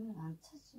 이걸 안 차죠?